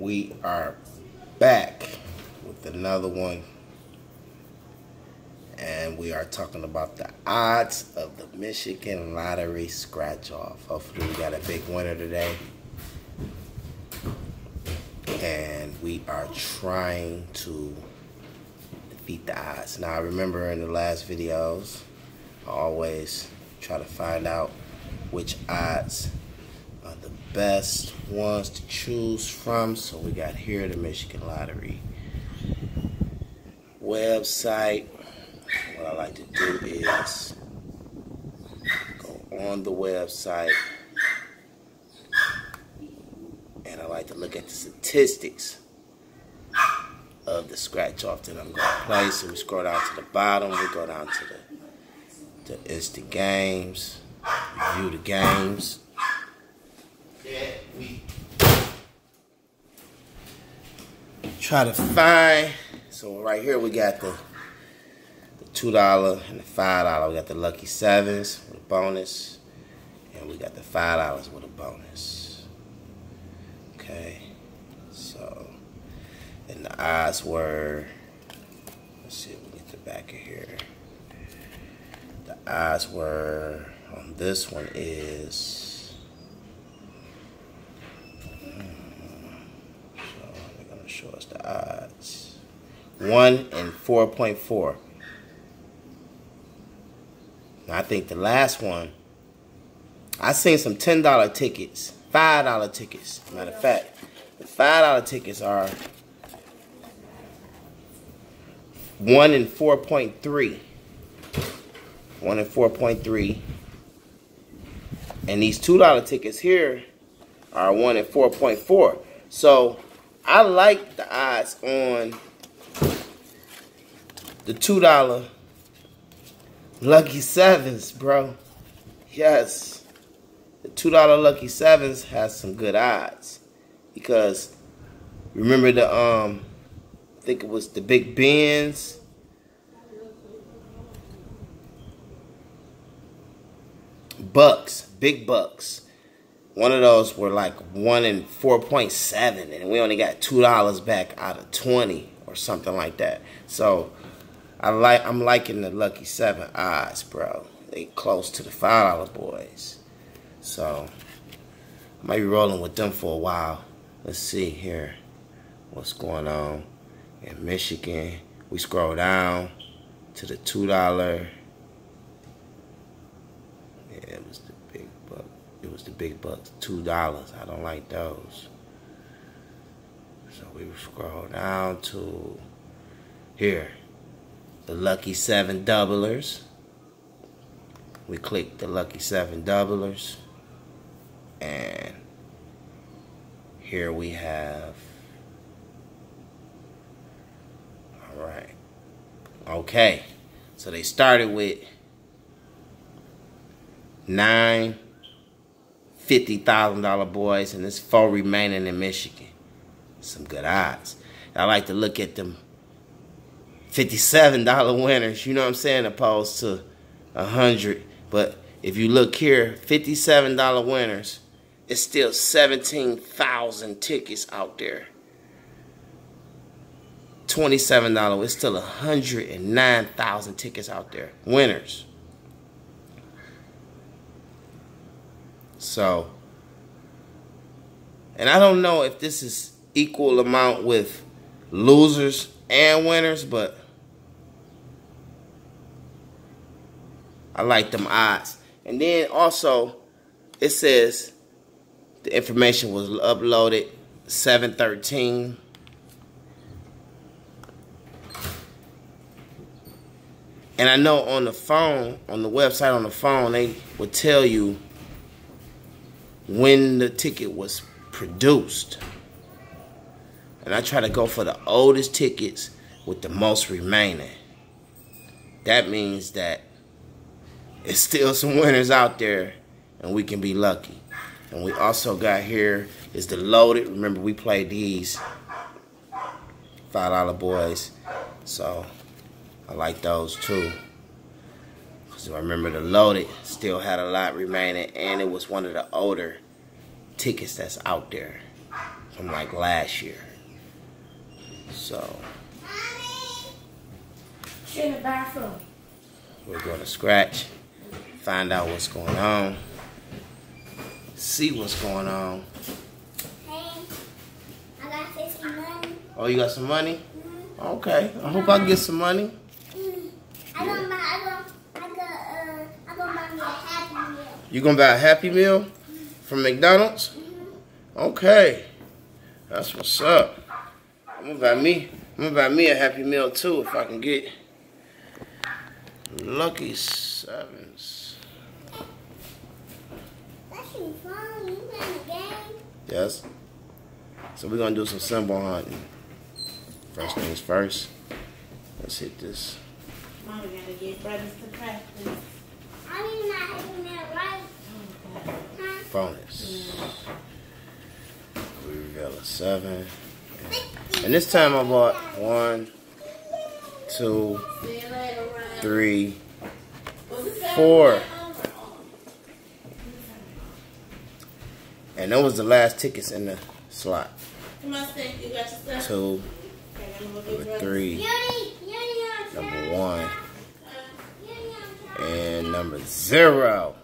we are back with another one. And we are talking about the odds of the Michigan Lottery scratch off. Hopefully, we got a big winner today. And we are trying to defeat the odds. Now, I remember in the last videos, I always try to find out which odds best ones to choose from. So we got here the Michigan Lottery website. What I like to do is go on the website and I like to look at the statistics of the scratch off that I'm going to play. So we scroll down to the bottom, we go down to the, the instant games, review the games. we try to find. So right here we got the the two dollar and the five dollar. We got the lucky sevens with a bonus, and we got the five dollars with a bonus. Okay, so and the odds were. Let's see if we get the back of here. The odds were on this one is. Show us the odds. 1 and 4.4. I think the last one, I seen some $10 tickets, $5 tickets. Matter of fact, the $5 tickets are 1 and 4.3. 1 and 4.3. And these $2 tickets here are 1 and 4.4. So I like the odds on the two dollar lucky sevens, bro. Yes, the two dollar lucky sevens has some good odds because remember the um, I think it was the Big Bens. Bucks, big bucks. One of those were like one in four point seven, and we only got two dollars back out of twenty or something like that. So I like I'm liking the lucky seven odds, bro. They close to the five dollar boys. So I might be rolling with them for a while. Let's see here what's going on in Michigan. We scroll down to the two dollar. Yeah, the big buck. It was the big bucks, two dollars. I don't like those. So we scroll down to here, the lucky seven doublers. We click the lucky seven doublers, and here we have. All right. Okay. So they started with nine fifty thousand dollar boys, and there's four remaining in Michigan. Some good odds. I like to look at them fifty-seven dollar winners. You know what I'm saying, opposed to a hundred. But if you look here, fifty-seven dollar winners, it's still seventeen thousand tickets out there. Twenty-seven dollar, it's still hundred and nine thousand tickets out there. Winners. So, and I don't know if this is equal amount with losers and winners, but I like them odds. And then also, it says the information was uploaded 713. And I know on the phone, on the website on the phone, they would tell you when the ticket was produced. And I try to go for the oldest tickets with the most remaining. That means that it's still some winners out there and we can be lucky. And we also got here is the loaded. Remember we played these $5 boys. So I like those too. So I remember the loaded still had a lot remaining and it was one of the older tickets that's out there from like last year. So in the bathroom. We're going to scratch, find out what's going on, see what's going on. Hey, I got 50 money. Oh, you got some money? Mm-hmm. Okay. I hope I can get some money. Mm. I don't buy, I don't, I got, uh, I gonna buy me a Happy Meal. You gonna buy a Happy Meal from McDonald's? Okay. That's what's up. I'm gonna buy me. I'm gonna buy me a Happy Meal too if I can get Lucky Sevens. That's your. You playing the game? Yes. So we're gonna do some symbol hunting. First things first. Let's hit this. Mama gotta get brothers to practice. I need my Happy Meal right. Huh? Bonus. We reveal a seven. And this time I bought one, two, three, four. and that was the last tickets in the slot. Two, number three, number one, and number zero.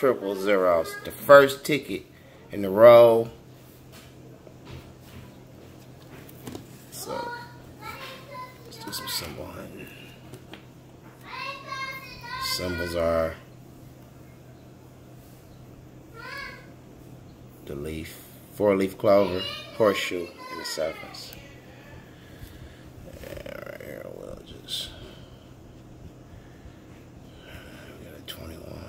Triple zeros. The first ticket in the row. So let's do some symbol hunting. Symbols are the leaf, four leaf clover, horseshoe, and the sevens. And right here we'll just we got a 21.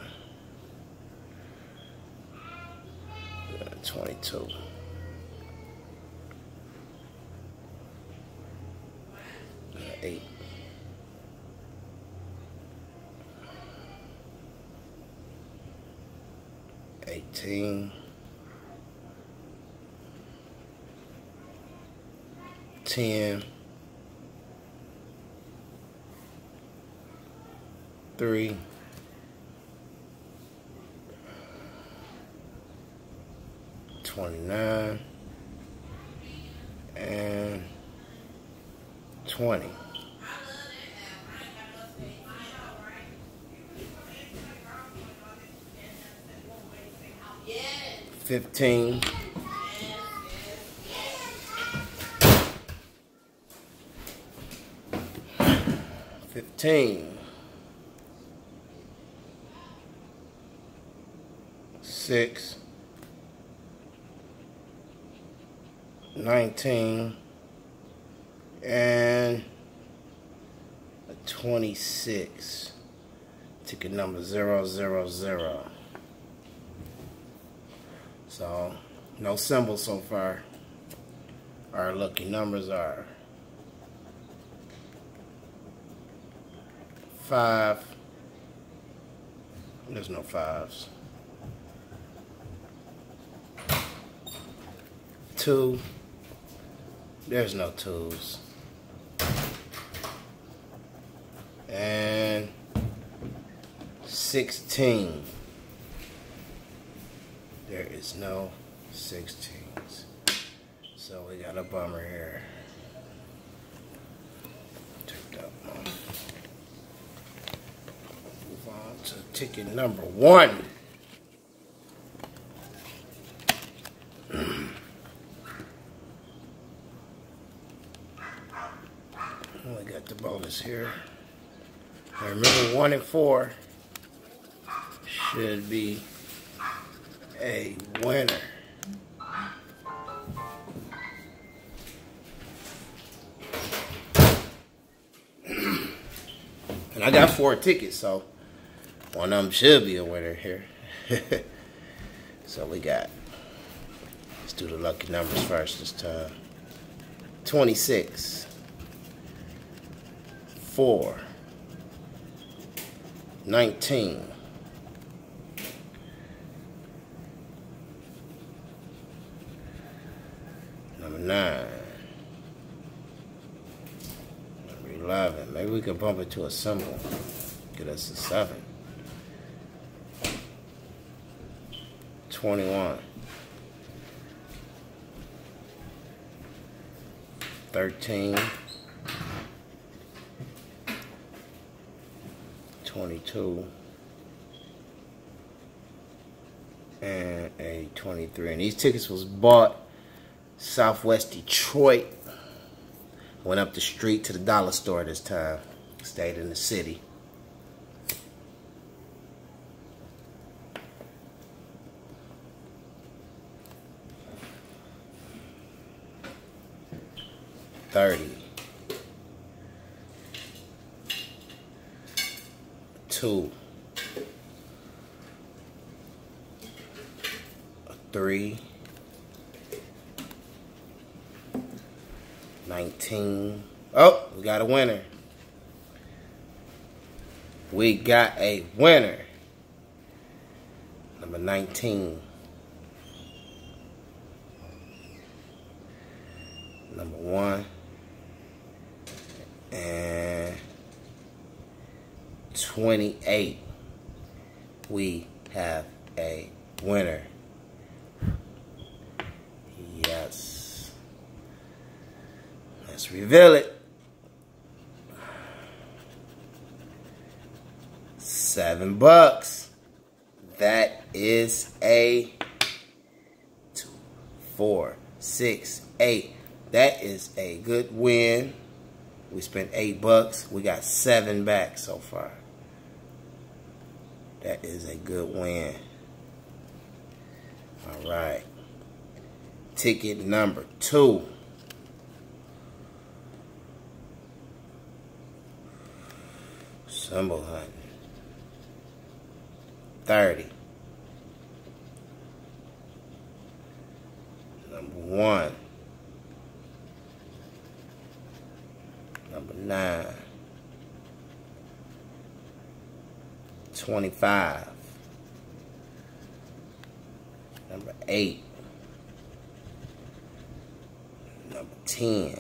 We got a 22. We 8. Eighteen. Ten. Three. Twenty-nine. And twenty. Fifteen. Fifteen. Six. Nineteen. And a twenty-six. Ticket number zero zero zero. So, no symbols so far. Our lucky numbers are five. There's no fives. Two. There's no twos. And 16. There is no 16s. So we got a bummer here. Take that one. Move on to ticket number one. Oh, we got the bonus here. I remember one and four should be a winner. and I got four tickets, so one of them should be a winner here. so we got, let's do the lucky numbers first this time. 26, 4, 19, Number nine. Number 11. Maybe we can bump it to a symbol. Get us a seven. 21. 13, 22, and a 23. And these tickets was bought Southwest Detroit. Went up the street to the dollar store this time. Stayed in the city. Thirty. Two. A three. 19. Oh, we got a winner. We got a winner. Number 19. Number one. And 28. We have a winner. Yes. Let's reveal it. Seven bucks. That is a two, four, six, eight. That is a good win. We spent eight bucks. We got seven back so far. That is a good win. All right. Ticket number two. Symbol hunting. 30. Number one. Number nine. 25. Number eight. Number 10.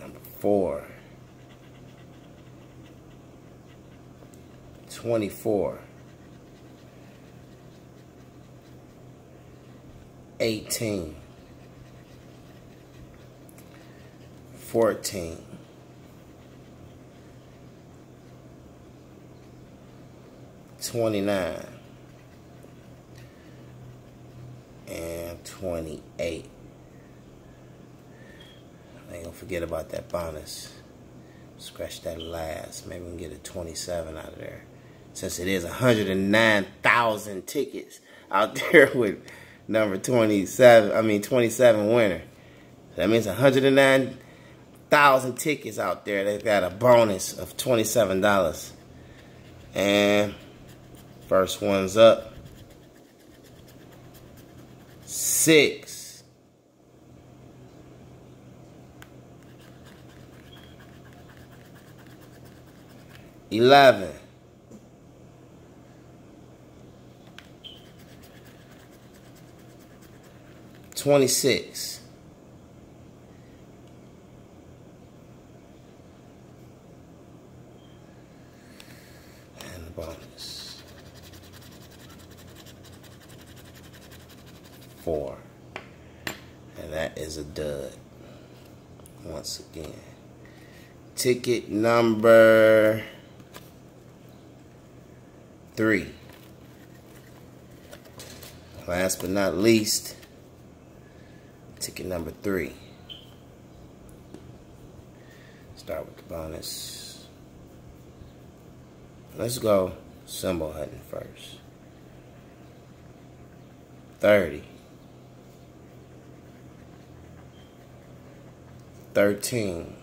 Number four. 24. 18. 14. 29 and 28. I ain't gonna forget about that bonus. Scratch that last. Maybe we can get a 27 out of there. Since it is 109,000 tickets out there with number 27, I mean 27 winner. That means 109,000 tickets out there. They've got a bonus of $27. And first one's up. Six. Eleven. Twenty-six. And the bonus. Four. And that is a dud. Once again. Ticket number three. Last but not least, ticket number three. Start with the bonus. Let's go symbol hunting first. 30. 13.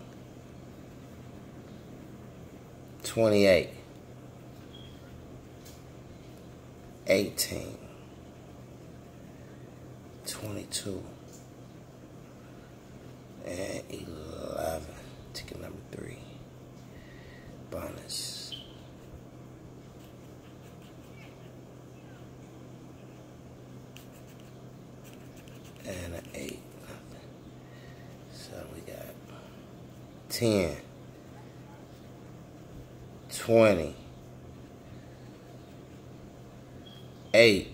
28. 18. 22. And 11. Ticket number 3. Bonus. And an 8. So we got 10. 20. 8.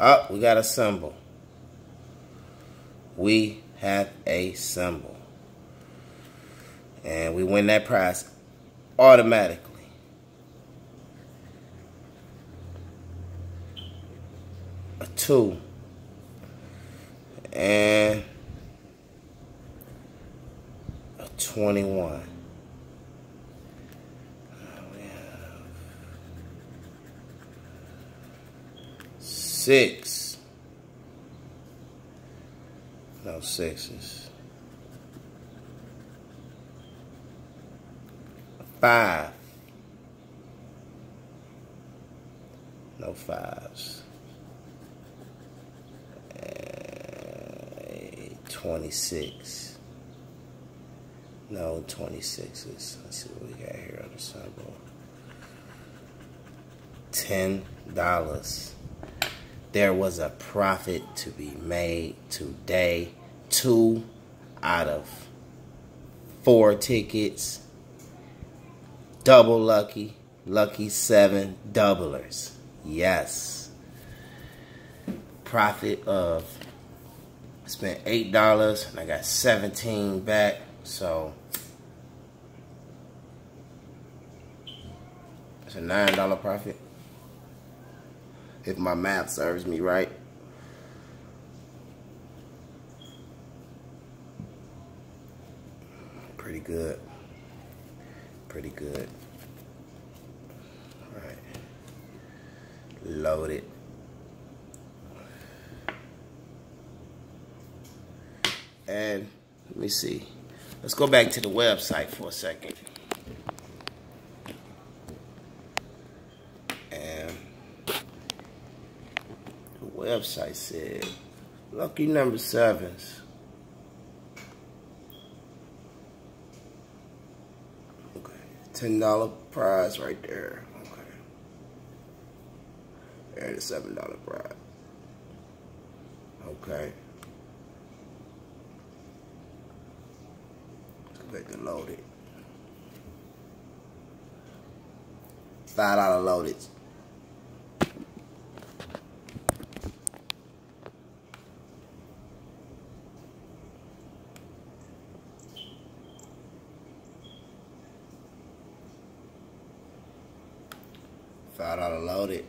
Oh, we got a symbol. We have a symbol. And we win that prize automatically. A two. And a 21. We have Six. No sixes. Five. No fives. And 26. No 26s. Let's see what we got here on the sideboard. Ten dollars. There was a profit to be made today. Two out of four tickets. Double lucky. Lucky seven doublers. Yes. Profit of spent eight dollars and I got seventeen back. So it's a nine dollar profit. If my math serves me right. Pretty good. Pretty good. All right. Load it. And let me see. Let's go back to the website for a second. And the website said lucky number sevens. Okay. Ten dollar prize right there. Okay. And a seven dollar prize. Okay. Let's go back to loaded. Five dollar loaded. Five dollar loaded.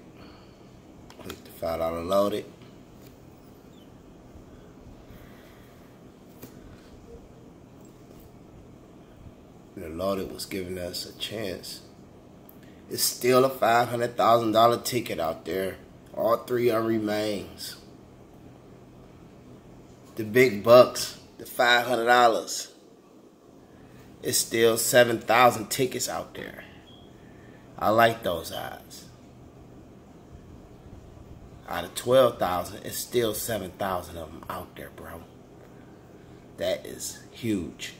Click the five dollar loaded. The loaded was giving us a chance. It's still a five hundred thousand dollar ticket out there. All three are remains. The big bucks, the five hundred dollars. It's still seven thousand tickets out there. I like those odds. Out of 12,000, it's still 7,000 of them out there, bro. That is huge.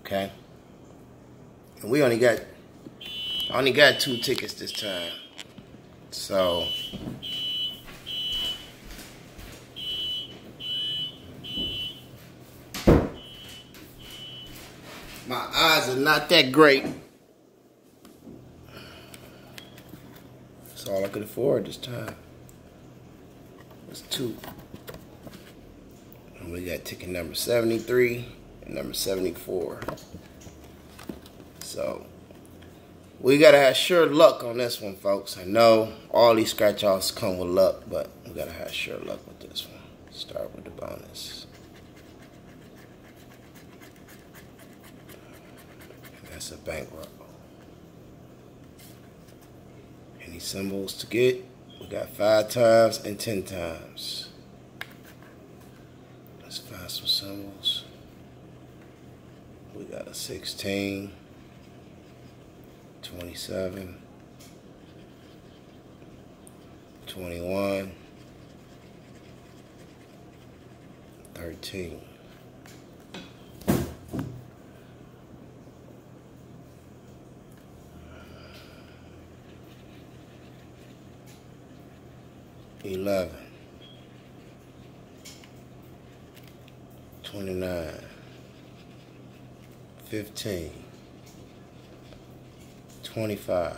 Okay? And we only got I only got two tickets this time. So my eyes are not that great. That's all I could afford this time. It's two. And we got ticket number 73 and number 74. So, we gotta have sure luck on this one, folks. I know all these scratch offs come with luck, but we gotta have sure luck with this one. Start with the bonus. That's a bankroll. Any symbols to get? We got five times and ten times. Let's find some symbols. We got a 16, 27, 21, 13. Eleven. Twenty-nine. Fifteen. 25,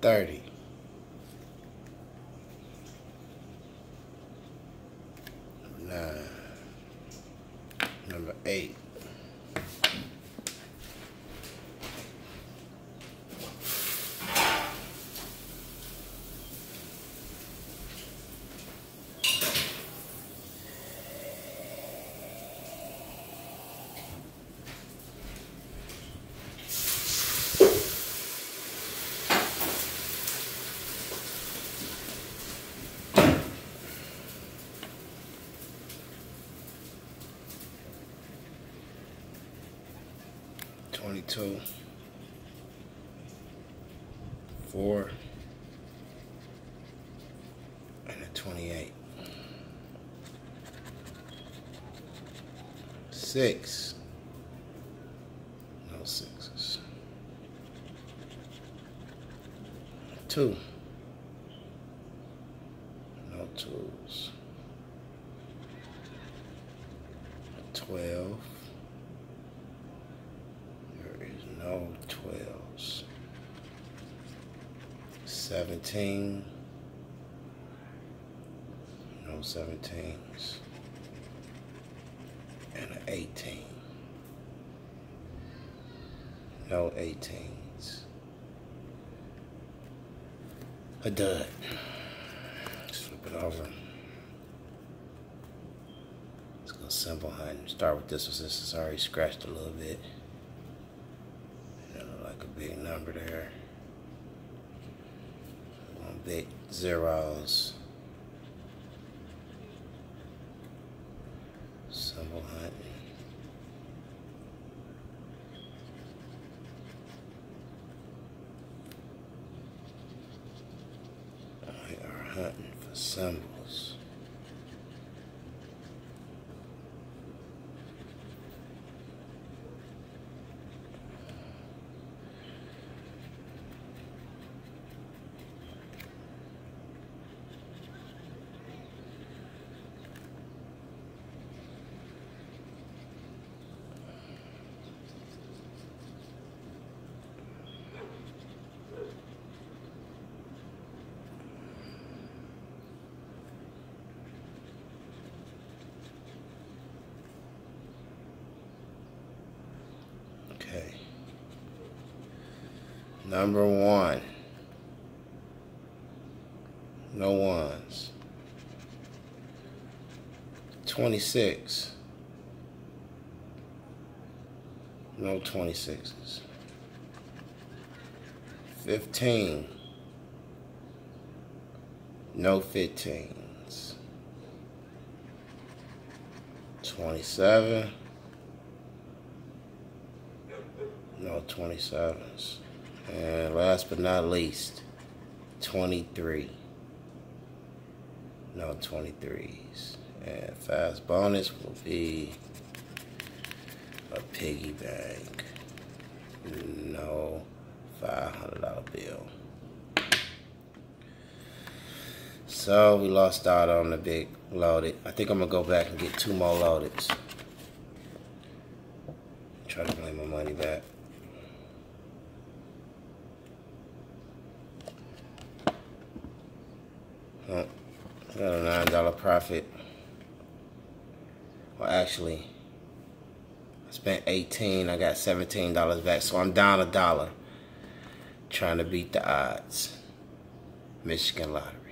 30, Twenty-two. Four. And a twenty-eight. Six. No sixes. Two. No twos. Twelve. 17. No 17s. And an 18. No 18s. A dud. Flip it over. Let's go simple, and Start with this one since it's already scratched a little bit. Zeros. Symbol hunting. We are hunting for symbols. Okay. Number one. No ones. 26. No 26s. 15. No 15s. 27. No 27s. And last but not least, 23. No 23s. And fast bonus will be a piggy bank. No $500 bill. So we lost out on the big loaded. I think I'm gonna go back and get two more loaded. Try to claim my money back. Oh, got a nine dollar profit. Well, actually, I spent eighteen. I got seventeen dollars back, so I'm down a dollar. Trying to beat the odds. Michigan lottery.